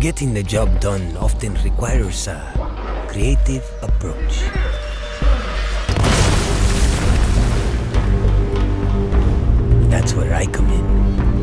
Getting the job done often requires a creative approach. That's where I come in.